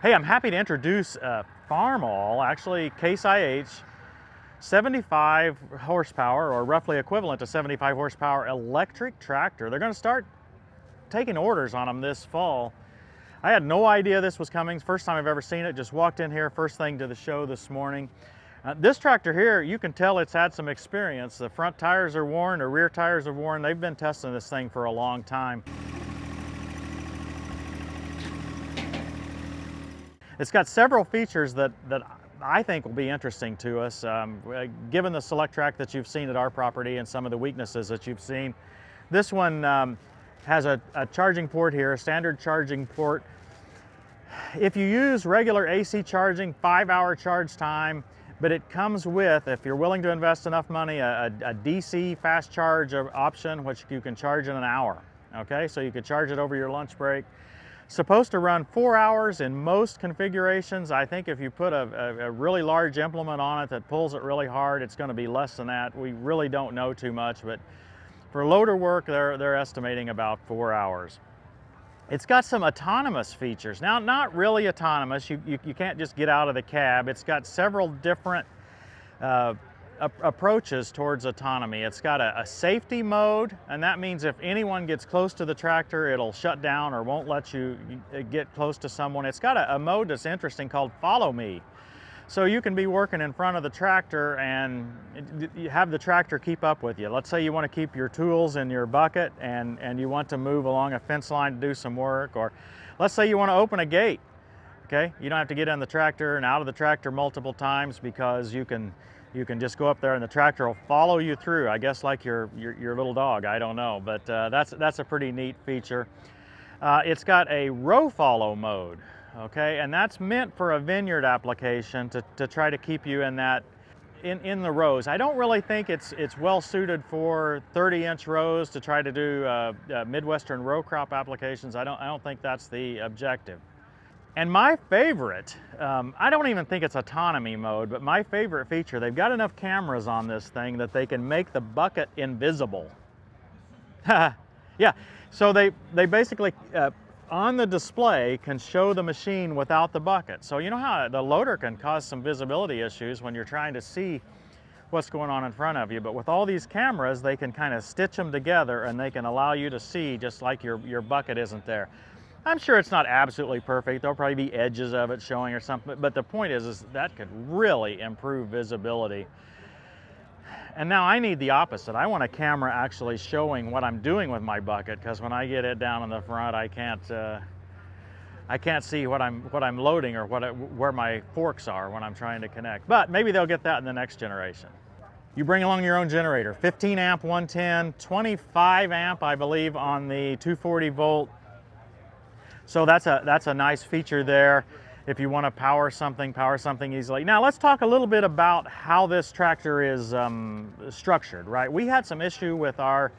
Hey, I'm happy to introduce uh, Farmall, actually Case IH, 75 horsepower or roughly equivalent to 75 horsepower electric tractor. They're going to start taking orders on them this fall. I had no idea this was coming. First time I've ever seen it. Just walked in here first thing to the show this morning. Uh, this tractor here, you can tell it's had some experience. The front tires are worn, the rear tires are worn. They've been testing this thing for a long time. It's got several features that, that I think will be interesting to us, um, uh, given the Solectrac that you've seen at our property and some of the weaknesses that you've seen. This one um, has a, a, charging port here, a standard charging port. If you use regular AC charging, five hour charge time, but it comes with, if you're willing to invest enough money, a, a, DC fast charge option, which you can charge in an hour. Okay, so you could charge it over your lunch break. Supposed to run four hours in most configurations. I think if you put a, a, a, really large implement on it that pulls it really hard, it's going to be less than that. We really don't know too much, but for loader work, they're, they're estimating about four hours. It's got some autonomous features. Now, not really autonomous. You, you, you can't just get out of the cab. It's got several different uh, approaches towards autonomy. It's got a, a, safety mode, and that means if anyone gets close to the tractor, it'll shut down or won't let you uh, get close to someone. It's got a, a mode that's interesting called follow me. So you can be working in front of the tractor and you have the tractor keep up with you. Let's say you want to keep your tools in your bucket and, and you want to move along a fence line to do some work, or let's say you want to open a gate. Okay, you don't have to get in the tractor and out of the tractor multiple times because you can you can just go up there and the tractor will follow you through. I guess like your, your, your little dog, I don't know, but uh, that's, that's a pretty neat feature. Uh, it's got a row follow mode, okay, and that's meant for a vineyard application to, to try to keep you in that in, in the rows. I don't really think it's, it's well suited for 30 inch rows to try to do uh, uh Midwestern row crop applications. I don't, I don't think that's the objective. And my favorite, um, I don't even think it's autonomy mode, but my favorite feature, they've got enough cameras on this thing that they can make the bucket invisible. yeah, so they, they basically, uh, on the display, can show the machine without the bucket. So you know how the loader can cause some visibility issues when you're trying to see what's going on in front of you. But with all these cameras, they can kind of stitch them together and they can allow you to see just like your, your bucket isn't there. I'm sure it's not absolutely perfect. There'll probably be edges of it showing or something, but the point is, is that could really improve visibility. And now I need the opposite. I want a camera actually showing what I'm doing with my bucket because when I get it down in the front, I can't, uh, I can't see what I'm, what I'm loading or what where my forks are when I'm trying to connect. But maybe they'll get that in the next generation. You bring along your own generator, 15 amp 110, 25 amp I believe on the 240 volt so that's a, that's a nice feature there if you want to power something, power something easily. Now let's talk a little bit about how this tractor is um, structured, right? We had some issue with our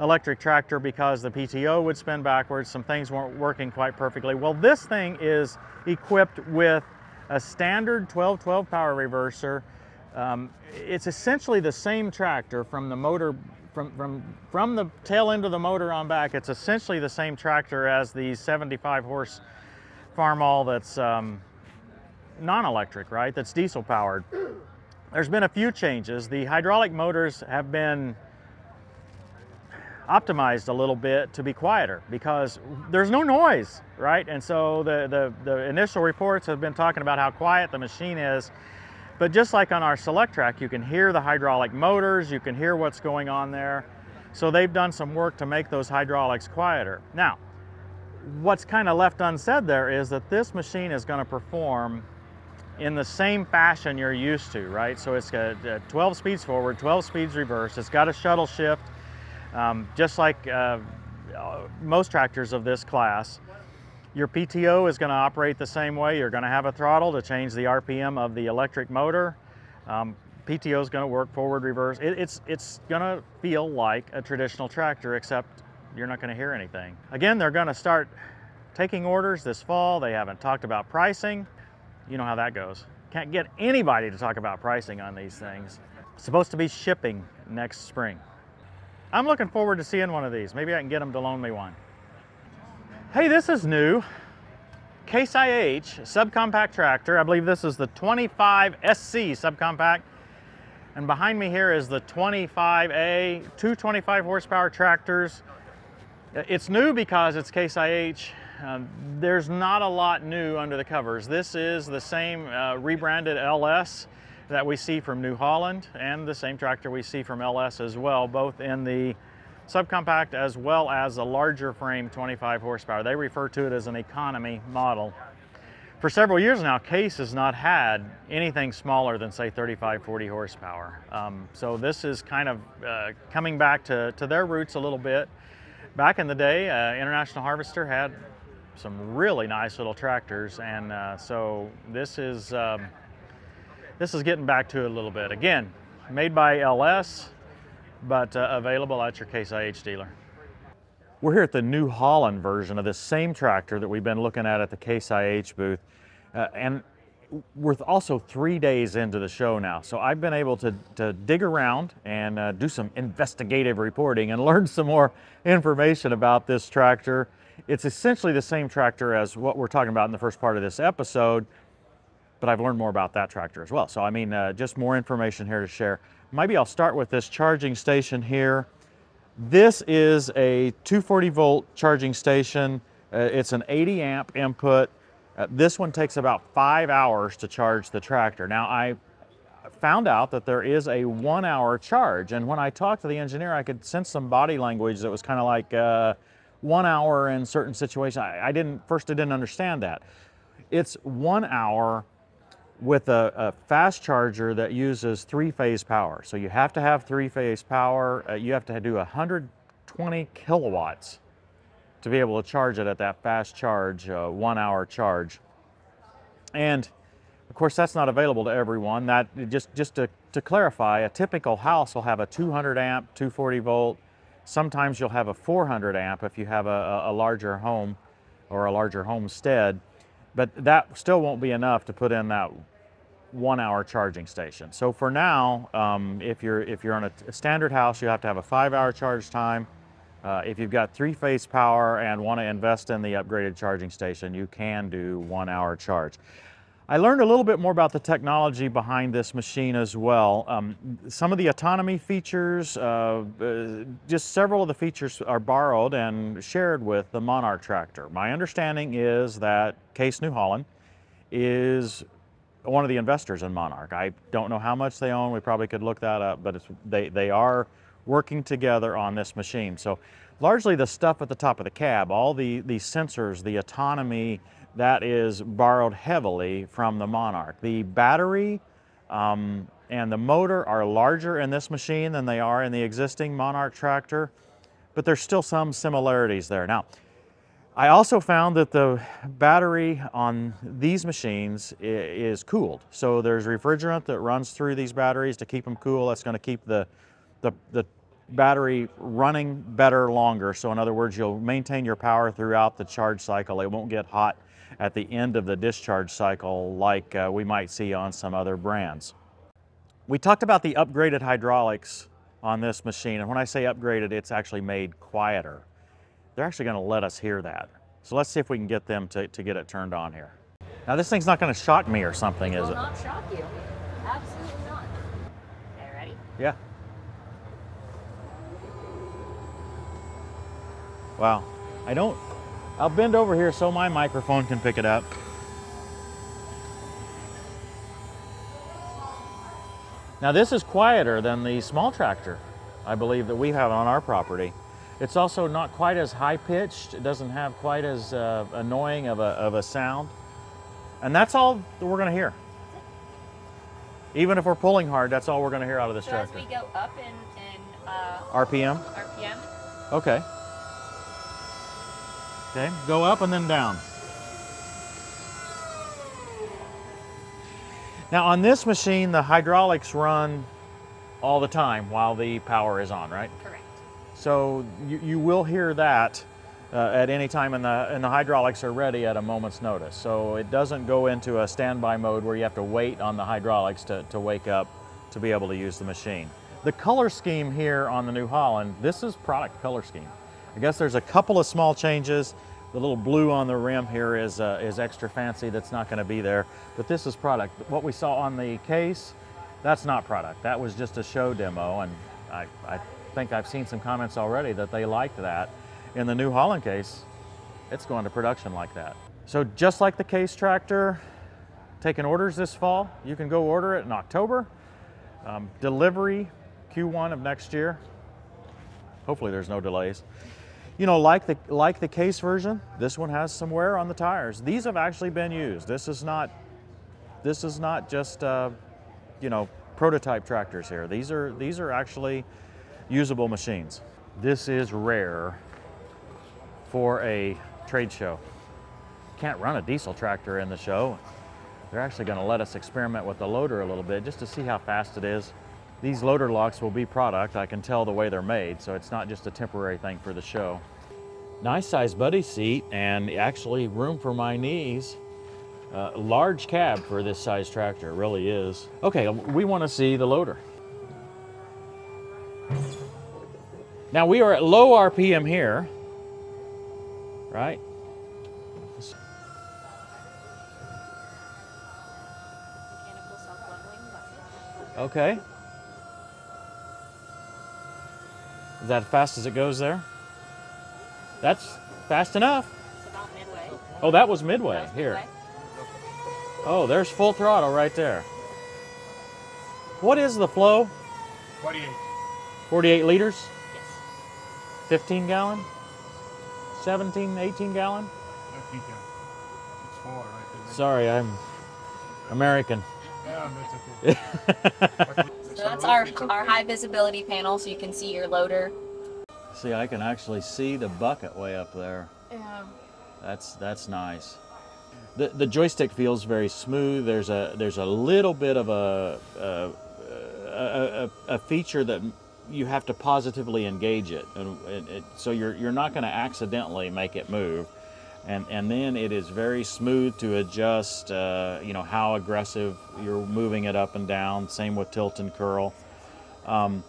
electric tractor because the PTO would spin backwards, some things weren't working quite perfectly. Well, this thing is equipped with a standard 1212 power reverser. Um, it's essentially the same tractor from the motor from, from, from the tail end of the motor on back, it's essentially the same tractor as the 75 horse Farmall that's um, non-electric, right? That's diesel powered. There's been a few changes. The hydraulic motors have been optimized a little bit to be quieter because there's no noise, right? And so the, the, the initial reports have been talking about how quiet the machine is but just like on our Solectrac, you can hear the hydraulic motors, you can hear what's going on there. So they've done some work to make those hydraulics quieter. Now, what's kind of left unsaid there is that this machine is going to perform in the same fashion you're used to, right? So it's got 12 speeds forward, 12 speeds reverse. It's got a shuttle shift, um, just like uh, most tractors of this class. Your PTO is going to operate the same way. You're going to have a throttle to change the RPM of the electric motor. Um, PTO is going to work forward, reverse. It, it's, it's going to feel like a traditional tractor, except you're not going to hear anything. Again, they're going to start taking orders this fall. They haven't talked about pricing. You know how that goes. Can't get anybody to talk about pricing on these things. It's supposed to be shipping next spring. I'm looking forward to seeing one of these. Maybe I can get them to loan me one. Hey, this is new. Case IH subcompact tractor. I believe this is the 25 SC subcompact. And behind me here is the 25A, 225 horsepower tractors. It's new because it's Case IH. Um, there's not a lot new under the covers. This is the same uh, rebranded LS that we see from New Holland and the same tractor we see from LS as well, both in the subcompact as well as a larger frame 25 horsepower. They refer to it as an economy model. For several years now, Case has not had anything smaller than say 35, 40 horsepower. Um, so this is kind of uh, coming back to, to their roots a little bit. Back in the day, uh, International Harvester had some really nice little tractors and uh, so this is um, this is getting back to it a little bit. Again, made by LS, but uh, available at your Case IH dealer. We're here at the New Holland version of this same tractor that we've been looking at at the Case IH booth. Uh, and we're also three days into the show now. So I've been able to, to dig around and uh, do some investigative reporting and learn some more information about this tractor. It's essentially the same tractor as what we're talking about in the first part of this episode, but I've learned more about that tractor as well. So I mean, uh, just more information here to share. Maybe I'll start with this charging station here. This is a 240 volt charging station. Uh, it's an 80 amp input. Uh, this one takes about five hours to charge the tractor. Now I found out that there is a one hour charge. And when I talked to the engineer, I could sense some body language that was kind of like uh, one hour in certain situations. I, I, didn't, first I didn't understand that. It's one hour with a, a, fast charger that uses three-phase power. So you have to have three-phase power. Uh, you have to do 120 kilowatts to be able to charge it at that fast charge, uh, one-hour charge. And of course, that's not available to everyone. That just just to, to clarify, a typical house will have a 200 amp, 240 volt. Sometimes you'll have a 400 amp if you have a, a larger home or a larger homestead but that still won't be enough to put in that one hour charging station. So for now, um, if you're if you're on a, a, standard house, you have to have a five hour charge time. Uh, if you've got three phase power and want to invest in the upgraded charging station, you can do one hour charge. I learned a little bit more about the technology behind this machine as well. Um, some of the autonomy features, uh, uh, just several of the features are borrowed and shared with the Monarch tractor. My understanding is that Case New Holland is one of the investors in Monarch. I don't know how much they own. We probably could look that up, but they, they are working together on this machine. So largely the stuff at the top of the cab, all the, the sensors, the autonomy, that is borrowed heavily from the Monarch. The battery um, and the motor are larger in this machine than they are in the existing Monarch tractor, but there's still some similarities there. Now, I also found that the battery on these machines is cooled. So there's refrigerant that runs through these batteries to keep them cool. That's going to keep the, the, the battery running better longer. So in other words, you'll maintain your power throughout the charge cycle. It won't get hot at the end of the discharge cycle like uh, we might see on some other brands. We talked about the upgraded hydraulics on this machine, and when I say upgraded, it's actually made quieter. They're actually going to let us hear that. So let's see if we can get them to, to get it turned on here. Now this thing's not going to shock me or something, it is it? not shock you. Absolutely not. Okay, ready? Yeah. Wow. I don't I'll bend over here so my microphone can pick it up. Now this is quieter than the small tractor, I believe, that we have on our property. It's also not quite as high pitched. It doesn't have quite as uh, annoying of a, of a sound. And that's all that we're gonna hear. Even if we're pulling hard, that's all we're gonna hear out of this so tractor. as we go up in, in uh, RPM? RPM. Okay. Okay, go up and then down. Now on this machine, the hydraulics run all the time while the power is on, right? Correct. So you, you will hear that uh, at any time and the, and the hydraulics are ready at a moment's notice. So it doesn't go into a standby mode where you have to wait on the hydraulics to, to wake up to be able to use the machine. The color scheme here on the New Holland, this is product color scheme. I guess there's a couple of small changes. The little blue on the rim here is, uh, is extra fancy. That's not going to be there. But this is product. What we saw on the case, that's not product. That was just a show demo. And I, I think I've seen some comments already that they liked that. In the New Holland case, it's going to production like that. So just like the case tractor, taking orders this fall, you can go order it in October. Um, delivery Q1 of next year. Hopefully there's no delays. You know, like the, like the case version, this one has some wear on the tires. These have actually been used. This is not, this is not just, uh, you know, prototype tractors here. These are, these are actually usable machines. This is rare for a trade show. Can't run a diesel tractor in the show. They're actually gonna let us experiment with the loader a little bit just to see how fast it is. These loader locks will be product. I can tell the way they're made, so it's not just a temporary thing for the show. Nice size buddy seat and actually room for my knees. Uh, large cab for this size tractor, really is. Okay, we want to see the loader. Now we are at low RPM here, right? Mechanical self-leveling bucket. Okay. Is that fast as it goes there? That's fast enough. It's about midway. Oh, that was midway That's here. midway. Oh, there's full throttle right there. What is the flow? 48. 48 liters? Yes. 15 gallon? 17, 18 gallon? I think yeah. It's four, right? Isn't? Sorry, I'm American. Yeah, that's okay. So that's our, our high visibility panel so you can see your loader. See, I can actually see the bucket way up there. Yeah. That's that's nice. The the joystick feels very smooth. There's a there's a little bit of a a, a, a, a feature that you have to positively engage it, and it, it, so you're you're not going to accidentally make it move. And, and then it is very smooth to adjust, uh, you know, how aggressive you're moving it up and down. Same with tilt and curl. Um,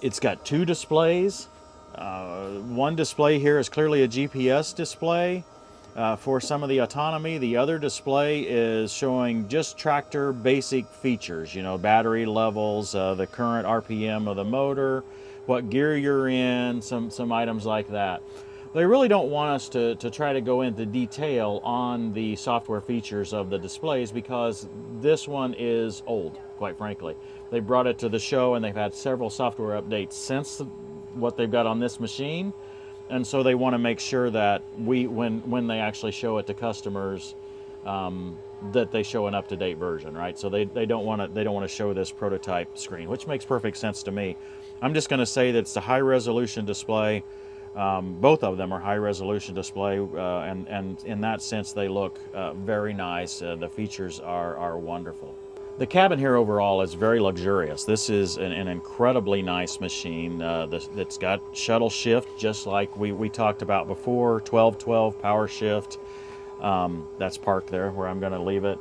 it's got two displays. Uh, one display here is clearly a GPS display uh, for some of the autonomy. The other display is showing just tractor basic features, you know, battery levels, uh, the current RPM of the motor, what gear you're in, some, some items like that. They really don't want us to, to try to go into detail on the software features of the displays because this one is old, quite frankly. They brought it to the show and they've had several software updates since what they've got on this machine. And so they want to make sure that we, when, when they actually show it to customers, um, that they show an up-to-date version, right? So they, they don't want to they don't want to show this prototype screen, which makes perfect sense to me. I'm just going to say that it's a high-resolution display. Um, both of them are high-resolution display, uh, and and in that sense, they look uh, very nice. Uh, the features are are wonderful. The cabin here overall is very luxurious. This is an, an incredibly nice machine uh, that's, got shuttle shift, just like we, we talked about before, 1212 power shift. Um, that's parked there where I'm going to leave it.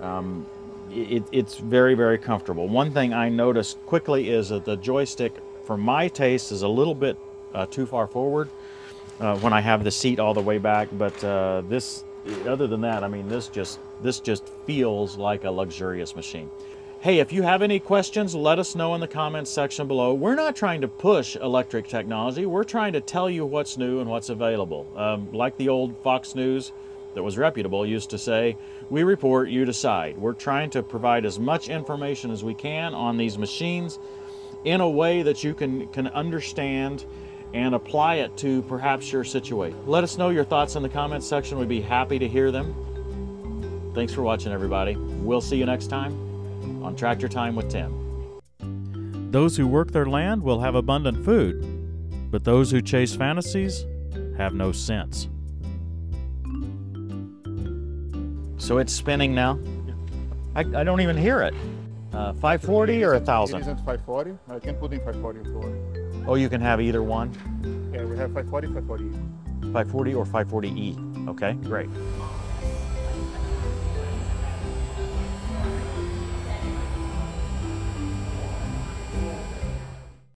Um, it. It's very, very comfortable. One thing I noticed quickly is that the joystick, for my taste, is a little bit uh, too far forward uh, when I have the seat all the way back. But uh, this, other than that, I mean, this just this just feels like a luxurious machine. Hey, if you have any questions, let us know in the comments section below. We're not trying to push electric technology. We're trying to tell you what's new and what's available. Um, like the old Fox News that was reputable used to say, we report, you decide. We're trying to provide as much information as we can on these machines in a way that you can, can understand and apply it to perhaps your situation. Let us know your thoughts in the comments section. We'd be happy to hear them. Thanks for watching, everybody. We'll see you next time on Tractor Time with Tim. Those who work their land will have abundant food, but those who chase fantasies have no sense. So it's spinning now? I, I don't even hear it. Uh, 540 or It 1000? isn't 540. I can put in 540 if you want. Oh, you can have either one? Yeah, we have 540, 540. 540 or 540E. Okay, great.